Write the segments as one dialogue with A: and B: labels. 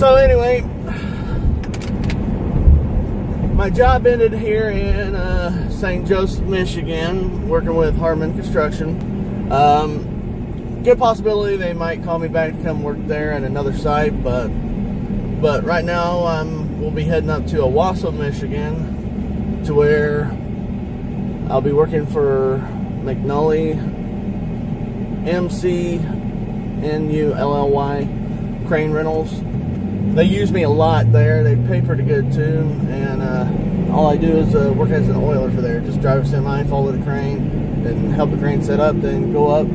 A: So anyway, my job ended here in uh, St. Joseph, Michigan, working with Harmon Construction. Um, good possibility they might call me back to come work there at another site, but but right now I'm we'll be heading up to Owosso, Michigan, to where I'll be working for McNully M C N U L L Y Crane Rentals they use me a lot there. They pay pretty good too, and uh, all I do is uh, work as an oiler for there. Just drive a semi, follow the crane, and help the crane set up, then go up,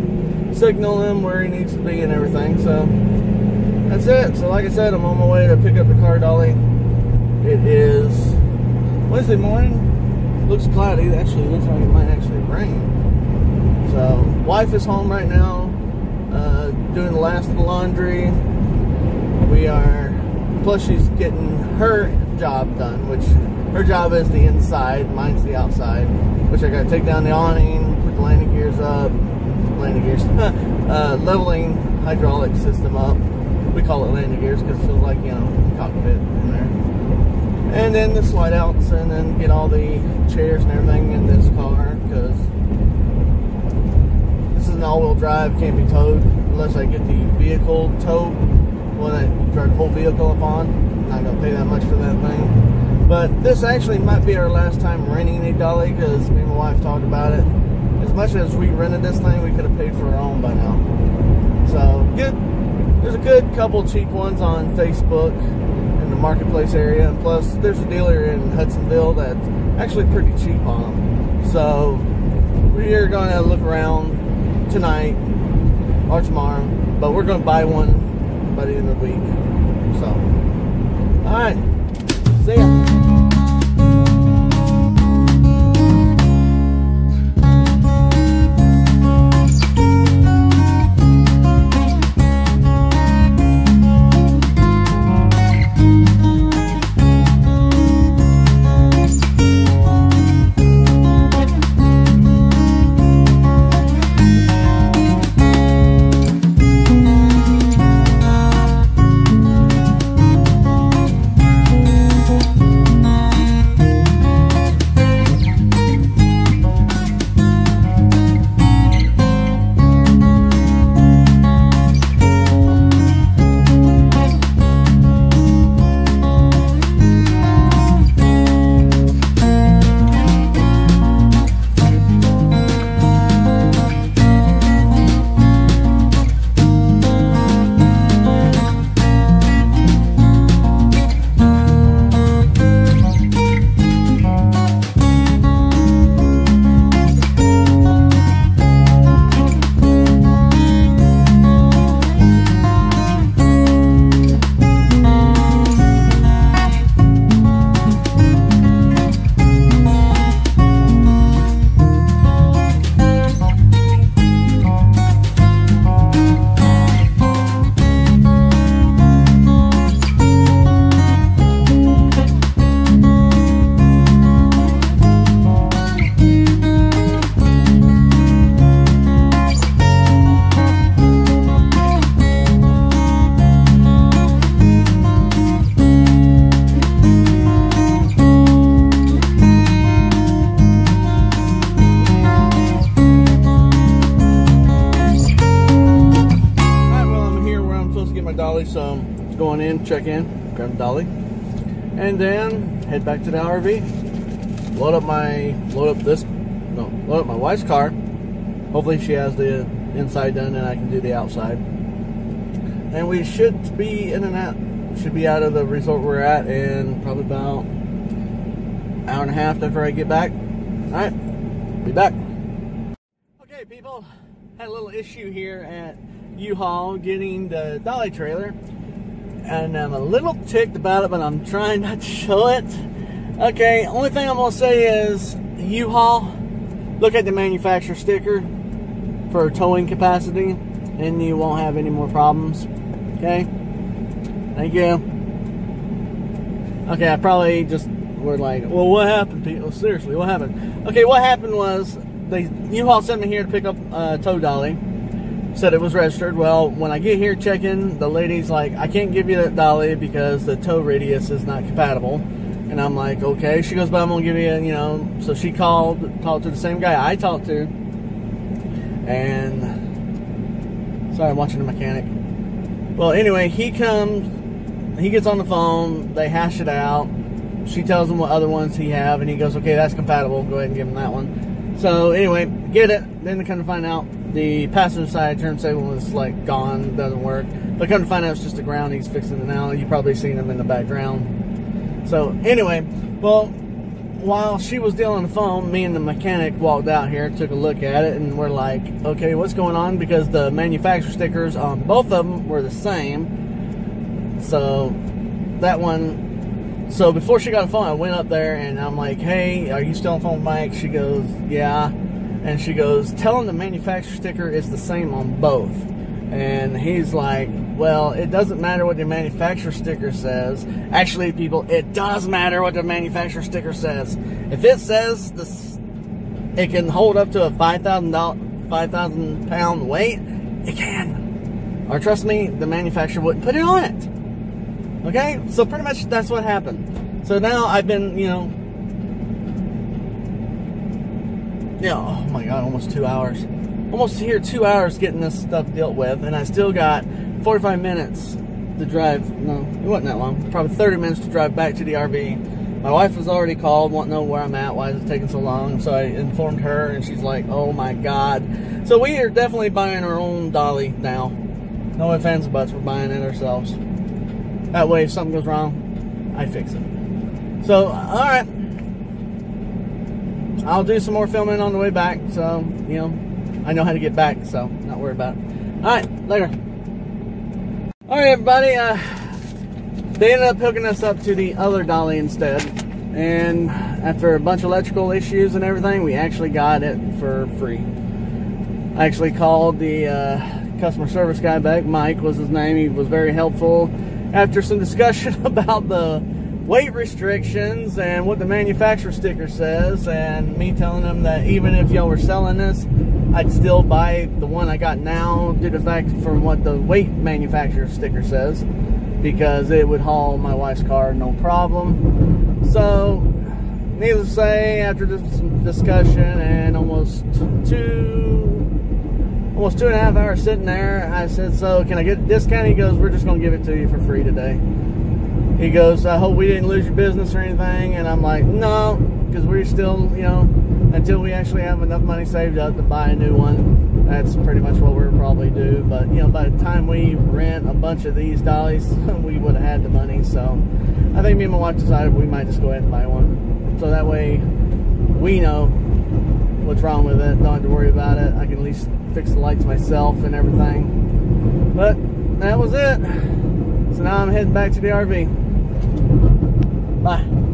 A: signal him where he needs to be and everything. So that's it. So like I said, I'm on my way to pick up the car dolly. It is Wednesday morning. Looks cloudy. Actually looks like it might actually rain. So wife is home right now, uh, doing the last of the laundry. We are Plus, she's getting her job done, which her job is the inside, mine's the outside. Which I got to take down the awning, put the landing gears up, landing gears, uh, leveling hydraulic system up. We call it landing gears because it feels like you know cockpit in there. And then the slide outs, and then get all the chairs and everything in this car because this is an all-wheel drive, can't be towed unless I get the vehicle towed one drive the whole vehicle upon. I'm not to pay that much for that thing. But this actually might be our last time renting a dolly because me and my wife talked about it. As much as we rented this thing, we could have paid for our own by now. So, good. There's a good couple cheap ones on Facebook in the marketplace area. And plus, there's a dealer in Hudsonville that's actually pretty cheap on them. So, we're going to look around tonight or tomorrow. But we're going to buy one by the end of the week. So, all right. See ya. Um, check in, grab the Dolly, and then head back to the RV. Load up my, load up this, no, load up my wife's car. Hopefully she has the inside done and I can do the outside. And we should be in and out, should be out of the resort we're at in probably about hour and a half after I get back. All right, be back. Okay, people, had a little issue here at U-Haul getting the dolly trailer and I'm a little ticked about it, but I'm trying not to show it. Okay, only thing I'm gonna say is U-Haul, look at the manufacturer sticker for towing capacity, and you won't have any more problems. Okay, thank you. Okay, I probably just were like, well, what happened, people? Seriously, what happened? Okay, what happened was they U-Haul sent me here to pick up a tow dolly said it was registered. Well, when I get here checking, the lady's like, I can't give you that dolly because the tow radius is not compatible. And I'm like, okay. She goes, but I'm gonna give you, you know. So she called, talked to the same guy I talked to, and sorry, I'm watching the mechanic. Well, anyway, he comes, he gets on the phone, they hash it out. She tells him what other ones he have, and he goes, okay, that's compatible. Go ahead and give him that one. So anyway, get it. Then they come to find out the passenger side turntable was like gone, doesn't work. But come to find out it's just the ground he's fixing it now. You probably seen him in the background. So anyway, well, while she was dealing the phone, me and the mechanic walked out here, and took a look at it, and we're like, okay, what's going on? Because the manufacturer stickers on both of them were the same. So that one. So before she got a phone, I went up there and I'm like, hey, are you still on the phone with Mike? She goes, yeah. And she goes, tell him the manufacturer sticker is the same on both. And he's like, well, it doesn't matter what the manufacturer sticker says. Actually, people, it does matter what the manufacturer sticker says. If it says this, it can hold up to a five thousand dollar, five thousand pound weight, it can. Or trust me, the manufacturer wouldn't put it on it. Okay, so pretty much that's what happened. So now I've been, you know, yeah, oh my god, almost two hours. Almost here, two hours getting this stuff dealt with, and I still got 45 minutes to drive. No, it wasn't that long. Probably 30 minutes to drive back to the RV. My wife was already called, want to know where I'm at, why is it taking so long. So I informed her, and she's like, "Oh my god!" So we are definitely buying our own dolly now. No ifs ands buts. We're buying it ourselves. That way, if something goes wrong, I fix it. So, all right. I'll do some more filming on the way back. So, you know, I know how to get back, so not worried about it. All right, later. All right, everybody. Uh, they ended up hooking us up to the other dolly instead. And after a bunch of electrical issues and everything, we actually got it for free. I actually called the uh, customer service guy back. Mike was his name. He was very helpful. After some discussion about the weight restrictions and what the manufacturer sticker says, and me telling them that even if y'all were selling this, I'd still buy the one I got now due to fact from what the weight manufacturer sticker says, because it would haul my wife's car no problem. So, needless to say, after this discussion and almost two almost two and a half hours sitting there, I said, so can I get a discount? He goes, we're just to give it to you for free today he goes, I hope we didn't lose your business or anything. And I'm like, no, because we're still, you know, until we actually have enough money saved up to buy a new one, that's pretty much what we'll probably do. But, you know, by the time we rent a bunch of these dollies, we would have had the money. So I think me and my wife decided we might just go ahead and buy one. So that way we know what's wrong with it. Don't have to worry about it. I can at least fix the lights myself and everything. But that was it. So now I'm heading back to the RV. Bye.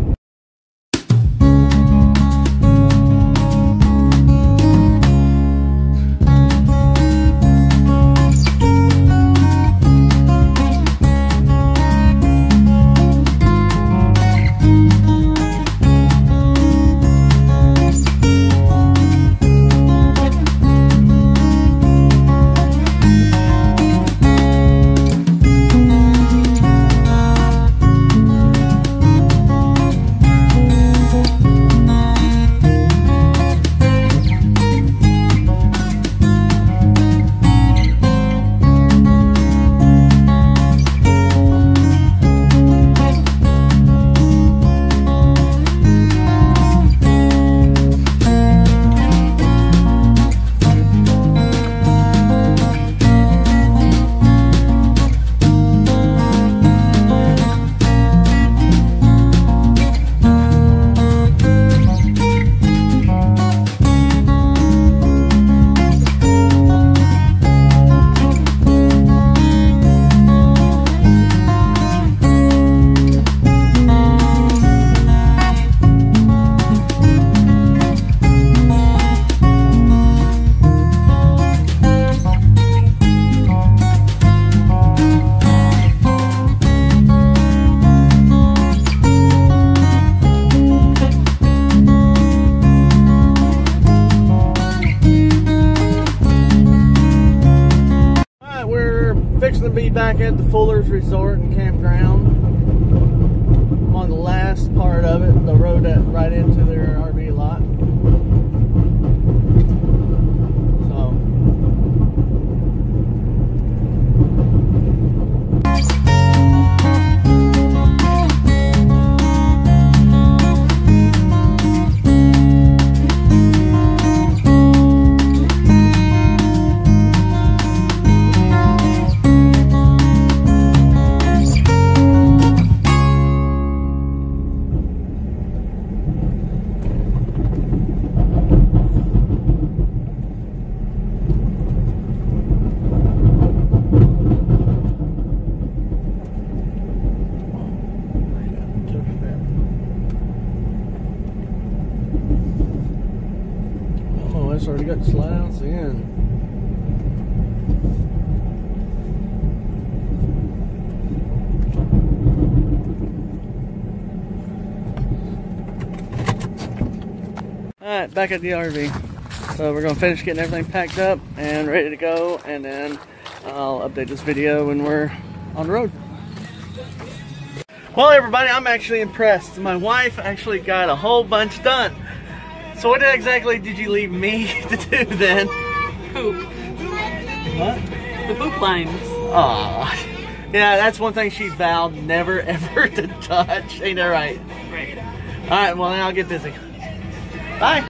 A: resort and campground. It's already got slats in. Alright, back at the RV. So we're gonna finish getting everything packed up and ready to go, and then I'll update this video when we're on the road. Well, everybody, I'm actually impressed. My wife actually got a whole bunch done. So what exactly did you leave me to do then?
B: Poop.
A: What?
B: The poop lines.
A: Aw. Yeah, that's one thing she vowed never ever to touch. Ain't that right?
B: Right.
A: Alright, well now I'll get busy. Bye.